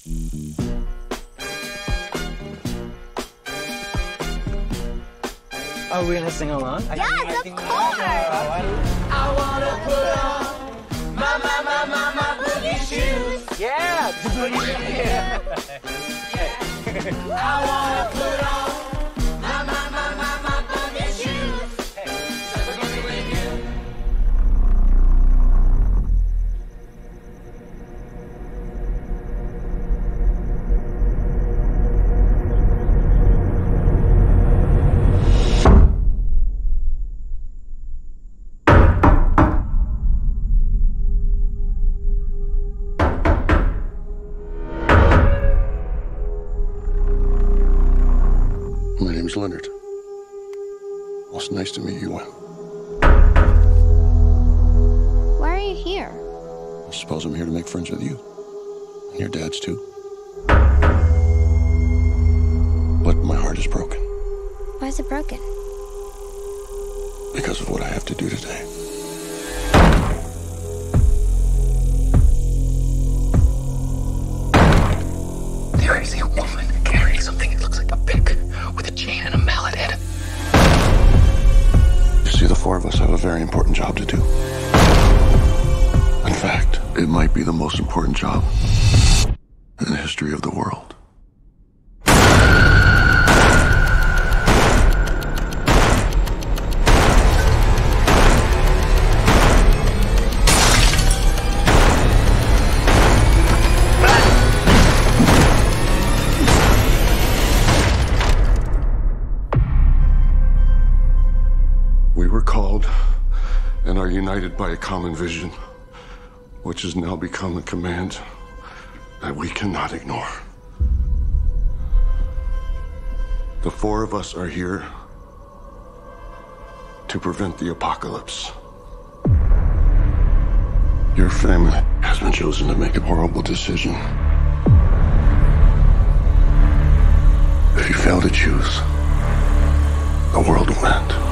Are we gonna sing along? Yes, of course. I wanna put on my, my, my, my, my boogie shoes. Yeah, My name's Leonard. Well, it's nice to meet you. Why are you here? I suppose I'm here to make friends with you. And your dad's too. But my heart is broken Why is it broken? because of what I have to do today. Four of us have a very important job to do. In fact, it might be the most important job in the history of the world. Were called and are united by a common vision, which has now become a command that we cannot ignore. The four of us are here to prevent the apocalypse. Your family has been chosen to make a horrible decision. If you fail to choose, the world will end.